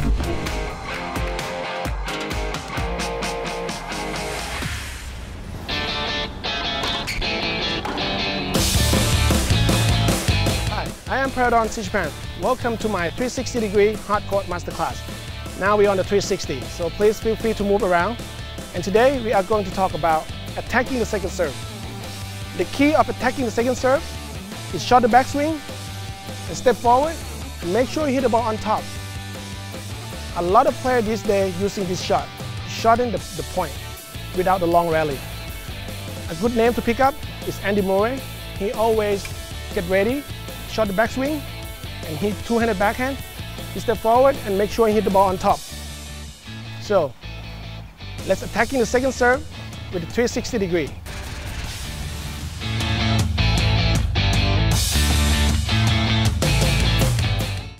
Hi, I am Paradorn Srichaphan. Welcome to my 360 degree hard court masterclass. Now we're on the 360, so please feel free to move around. And today we are going to talk about attacking the second serve. The key of attacking the second serve is short the backswing and step forward and make sure you hit the ball on top. A lot of players these days using this shot, shorten the, the point without the long rally. A good name to pick up is Andy Murray. He always get ready, shot the backswing, and hit two-handed backhand. He step forward and make sure he hit the ball on top. So, let's attacking the second serve with a 360 degree.